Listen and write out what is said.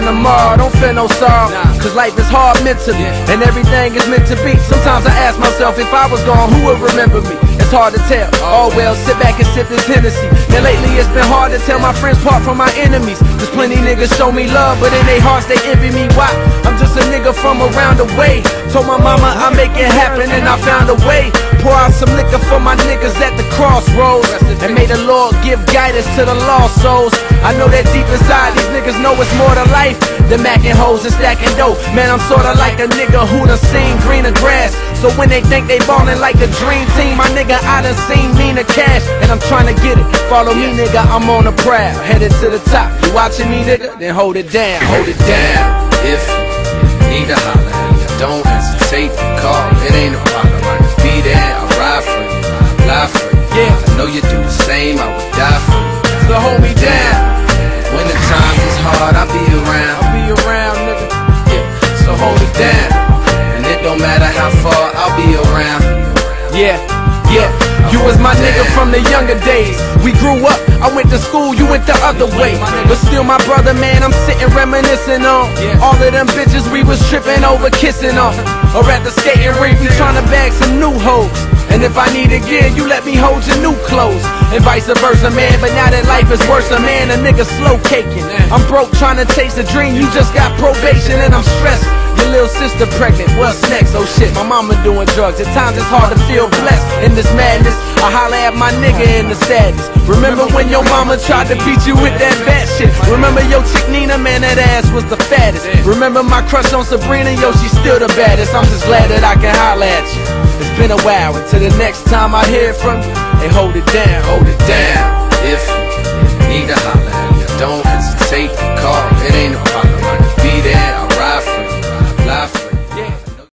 having tomorrow. Don't feel no sorrow, cause life is hard mentally, and everything is meant to be. Sometimes I ask myself if I was gone, who would remember me? It's hard to tell. Oh well, sit back and sip this Hennessy. And lately it's been hard to tell my friends apart from my enemies. Cause plenty niggas show me love, but in their hearts they envy me. Why? I'm just a nigga from around the way. Told my mama I make it happen, and I found a way. Pour out some liquor for my niggas at the crossroads. And may the Lord give guidance to the lost souls. I know that deep inside these niggas know it's more to life than macking hoes and stacking dough. Man, I'm sorta like a nigga who done seen greener grass. So when they think they ballin' like the dream team, my nigga, I done seen meaner cash. And I'm trying to get it. Follow me, nigga, I'm on a prowl. Headed to the top. You watching me, nigga? Then hold it down. Hold it down if you need to holler. Don't hesitate to call. It ain't a problem. I just be there. I'll ride for you. I'll fly for you. Yeah. I know you do the same. I would die for you. So hold me down. When the times is hard, from the younger days. We grew up, I went to school, you went the other way. But still my brother, man, I'm sitting reminiscing on all of them bitches we was tripping over, kissing on. Or at the skating rink, we to bag some new hoes. And if I need a gear, you let me hold your new clothes. And vice versa, man. But now that life is worse, a man, a nigga slow caking. I'm broke trying to chase a dream, you just got probation, and I'm stressed sister pregnant, what's next? Oh shit, my mama doing drugs. At times it's hard to feel blessed in this madness. I holler at my nigga in the sadness. Remember when your mama tried to beat you with that bad shit? Remember your chick Nina, man, that ass was the fattest. Remember my crush on Sabrina, yo, she's still the baddest. I'm just glad that I can holler at you. It's been a while, until the next time I hear from you, hey, hold it down, hold it down. If you need a holler, don't hesitate to call.